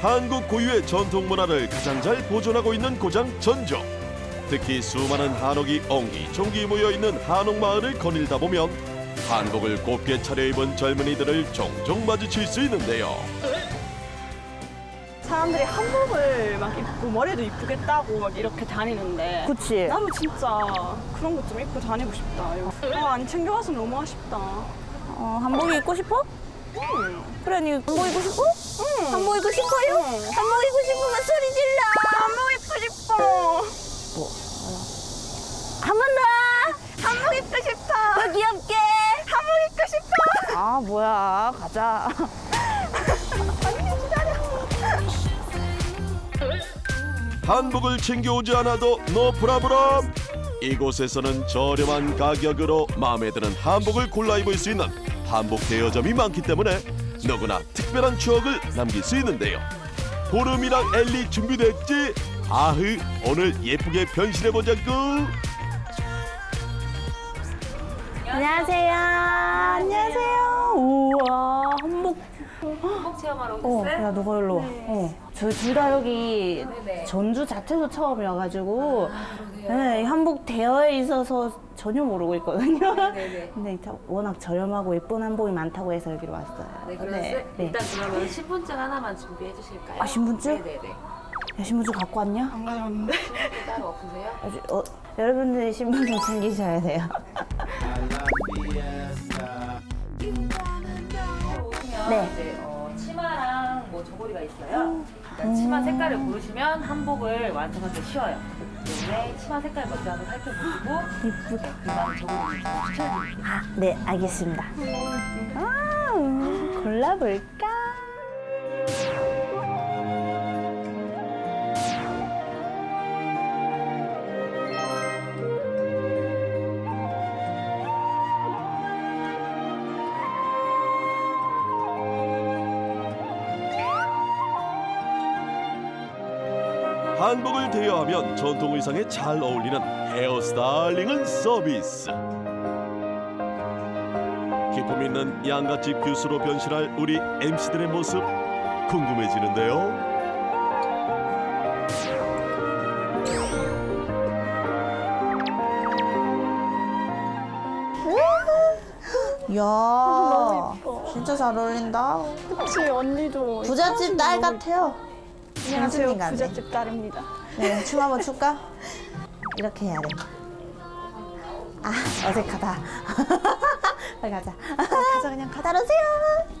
한국 고유의 전통 문화를 가장 잘 보존하고 있는 고장 전주. 특히 수많은 한옥이 옹기종기 모여 있는 한옥 마을을 거닐다 보면 한복을 곱게 차려입은 젊은이들을 종종 마주칠 수 있는데요. 사람들이 한복을 막 입고 머리도 이쁘겠다고 막 이렇게 다니는데 그치? 나도 진짜 그런 것 좀 입고 다니고 싶다. 이거. 아, 안 챙겨와서 너무 아쉽다. 어, 한복 입고 싶어? 응. 그래, 니 한복 입고 싶어? 응. 한복 입고 싶어요? 응. 한복 입고 싶으면 소리 질러! 한복 입고 싶어. 한번 더! 한복 입고 싶어. 더 귀엽게! 한복 입고 싶어. 아, 뭐야. 가자. 한복을 챙겨오지 않아도 no problem. 이곳에서는 저렴한 가격으로 마음에 드는 한복을 골라 입을 수 있는 한복 대여점이 많기 때문에 누구나 특별한 추억을 남길 수 있는데요. 보름이랑 엘리 준비됐지? 아흐 오늘 예쁘게 변신해 보자구. 안녕하세요. 안녕하세요. 한복 체험하러 어, 오셨어요? 야, 너가 일로 와. 어. 저희 둘다 여기 네네. 전주 자체도 처음이어가지고, 네, 이 한복 대여에 있어서 전혀 모르고 있거든요. 네네. 근데 이제 워낙 저렴하고 예쁜 한복이 많다고 해서 여기로 왔어요. 네, 그래서 네. 일단 그러면 신분증 하나만 준비해 주실까요? 아, 신분증? 네네네. 야, 신분증 갖고 왔냐? 안 가져왔는데. 신분증 따로 없으세요? 아주, 어, 여러분들이 신분증 챙기셔야 돼요. 네. 있어요. 일단 치마 색깔을 고르시면 한복을 완성하기 쉬워요. 때문에 치마 색깔 먼저 한번 살펴보시고 이쁘다. 그다음 저고리 추천해드릴게요. 아, 네, 알겠습니다. 아, 음, 골라볼까? 한복을 대여하면 전통 의상에 잘 어울리는 헤어스타일링은 서비스. 기품 있는 양갓집 교수로 변신할 우리 MC들의 모습 궁금해지는데요. 이야, 진짜 잘 어울린다. 그치, 언니도. 부잣집 딸 같아요. 안녕하세요. 형수님 같네. 부잣집 딸입니다. 네, 춤 한번 출까? 이렇게 해야 돼. 아, 어색하다. 빨리 가자. 가자, 그냥 가자. 따라오세요.